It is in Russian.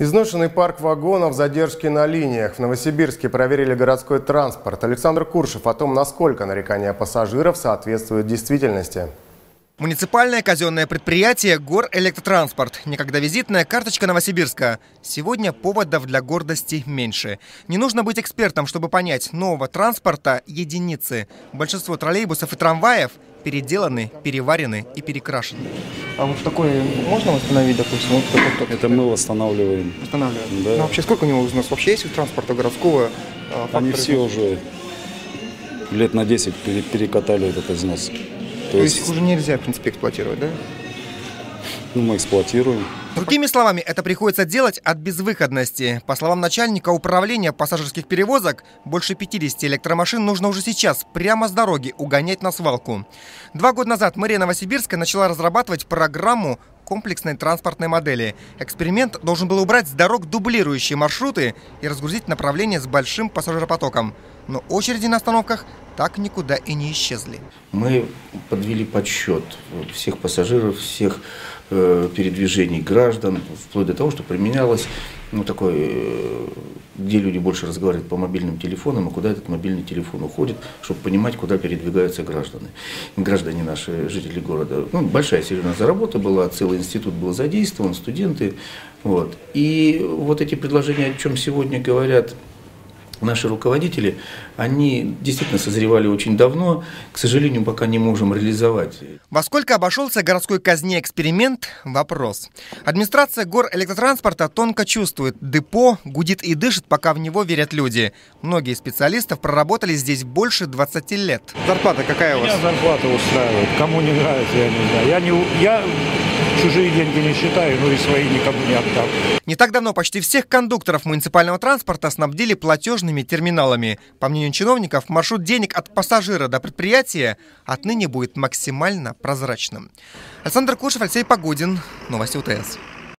Изношенный парк вагонов, задержки на линиях. В Новосибирске проверили городской транспорт. Александр Куршев о том, насколько нарекания пассажиров соответствуют действительности. Муниципальное казенное предприятие «Гор Электротранспорт». Некогда визитная карточка Новосибирска. Сегодня поводов для гордости меньше. Не нужно быть экспертом, чтобы понять, нового транспорта – единицы. Большинство троллейбусов и трамваев переделаны, переварены и перекрашены. А вот такое можно восстановить, допустим? Вот такой, такой, Это мы восстанавливаем. восстанавливаем. Да. Ну, вообще сколько у него у нас вообще есть у транспорта городского? а, Они все уже лет на 10 пере- перекатали этот износ. То, То есть есть их уже нельзя, в принципе, эксплуатировать, да? ну, мы эксплуатируем. Другими словами, это приходится делать от безвыходности. По словам начальника управления пассажирских перевозок, больше 50 электромашин нужно уже сейчас прямо с дороги угонять на свалку. Два года назад мэрия Новосибирска начала разрабатывать программу комплексной транспортной модели. Эксперимент должен был убрать с дорог дублирующие маршруты и разгрузить направление с большим пассажиропотоком. Но очереди на остановках так никуда и не исчезли. Мы подвели подсчет всех пассажиров, всех э, передвижений граждан, вплоть до того, что применялось, ну, такой, э, где люди больше разговаривают по мобильным телефонам, и куда этот мобильный телефон уходит, чтобы понимать, куда передвигаются граждане. Граждане наши, жители города. Ну, большая серьезная работа была, целый институт был задействован, студенты. Вот. И вот эти предложения, о чем сегодня говорят Наши руководители, они действительно созревали очень давно, к сожалению, пока не можем реализовать. Во сколько обошелся городской казне эксперимент – вопрос. Администрация гор электротранспорта тонко чувствует, депо гудит и дышит, пока в него верят люди. Многие специалистов проработали здесь больше 20 лет. Зарплата какая у вас? Меня зарплата устраивает. Кому не нравится, я не знаю. Я, не, я чужие деньги не считаю, но и свои никому не отдам. Не так давно почти всех кондукторов муниципального транспорта снабдили платежными терминалами. По мнению чиновников, маршрут денег от пассажира до предприятия отныне будет максимально прозрачным. Александр Кушев, Алексей Погодин. Новости УТС.